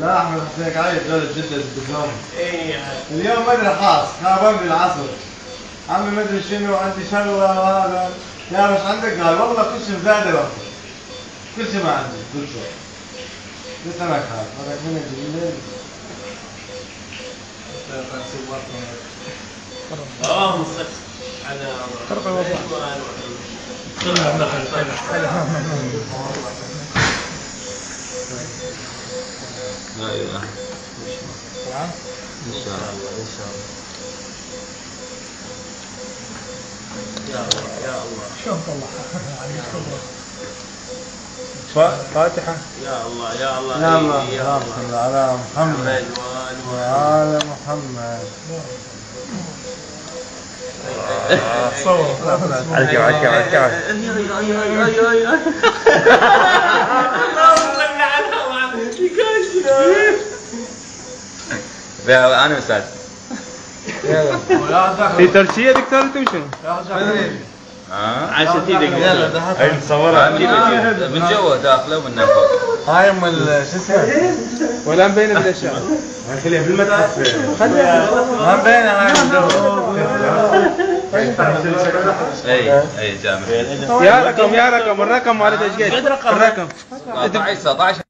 لا أحمد حسينك عايز دولة جدة الدبلوم إيه اليوم ما أدري خاص خابر بالعصر عمي ما أدري شنو عندي شغله وهذا يا مش عندك؟ قال والله كل شيء مزاد وقت كل شيء ما عندي. كل شيء قلت أنا خاف هذاك من الجميل آه مصدق على طرق الوضع. أيوه. طبعا إن شاء الله. إن شاء الله. يا الله يا الله. شوف الله. عليك فاتحة. يا الله يا الله. يا الله إيه، يا اللهم الله. صل على محمد. محمد. وآل محمد. وعلى محمد صور على الكعب على أنا أستاذ في ترشية دكتور انت وشو؟ ها عشان إيدك هاي نصورها من جوا داخله ومن فوق هاي ام شو اسمه؟ ولا مبينة بالاشياء خليها بالمتحف ما مبينة هاي الجو اي اي جامع يا رقم يا رقم الرقم والد إيش قد؟ الرقم 19 19